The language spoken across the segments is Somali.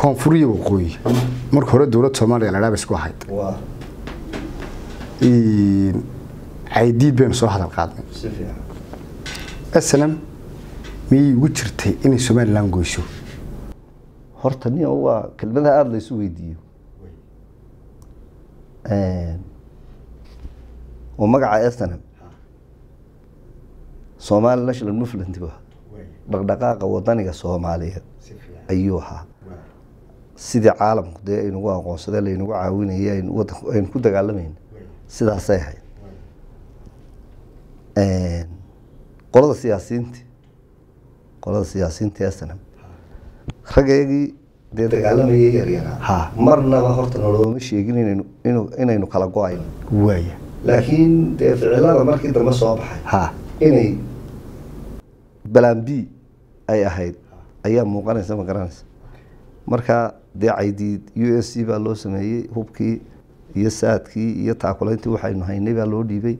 koonfur iyo waqooyi marka hore dowladda soomaaliya la dhaaba isku ahayd caydiid baynu soo hadal qaadnay aslam miyay ugu jirtay inay somalilan goyso horta nin waa kelmadaha aada laysu weydiiyo oo magaca snm somali national movement dhaqdhaqaaqa wadaniga soomaaliyeed ayuu ahaa sidii caalamku dee aynugu aqoonsadee laynagu caawinayay aynu ku dagaalamayna sidaasay ahayd. Qolada siyaasiyiinti qolada siyaasiyiinta snm raggeygii dee dagaalamayay yaryaraa Ha. marnaba horta nolooma sheegin inaynu kala go'ayno. Waaya laakiin dee ficilada markii dambe soo baxay ha. inay balaan b ay ahayd ayaa muuqanaysa ma garanaysa marka dee caydiid u s c baa loo sameeyey hubkii iyo saadkii iyo taakulayntii waxaynu haynay baa loo dhiibay.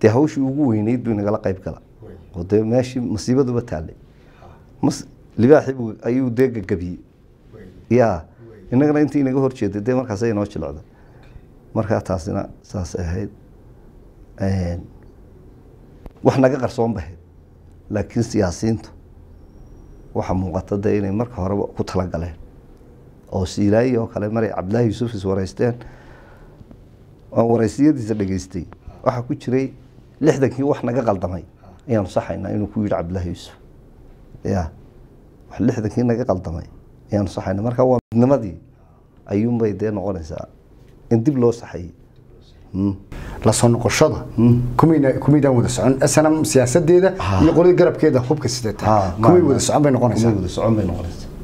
Dee hawshii ugu weyneyd buu nagala qayb gala. Oo dee meeshii masiibaduba taallay. Mas libaaxii ayuu dee gagabiyey. Ya innagana intii inaga horjeeday dee markaasay inoo jilcda markaa taasina saasay ahayd. Wax naga qarsoon bahayd laakiin siyaasiyiintu waxaa muuqata de inay marka horeba ku talagaleen. Oo siilaayi oo kale maray cabdillaahi yuusuf is wareysteen. Oo wareysiyadiisa dhegeystay waxaa ku jiray lixdankii wax naga qaldamay. Ayaanu saxaynaa inuu ku yidhi cabdillaahi yuusuf. Ya lixdankii naga qaldamay. Ayaanu saxaynaa. Marka waa midnimadii ayuunbay dee noqonaysaa in dib loo saxayey la soo noqoshada. Kumaydaan wada socon. Snm siyaasadeeda iyo qoladii garabkeeda hubka kumay socon bay noqonaysaa. Wada socon bay noqonaysaa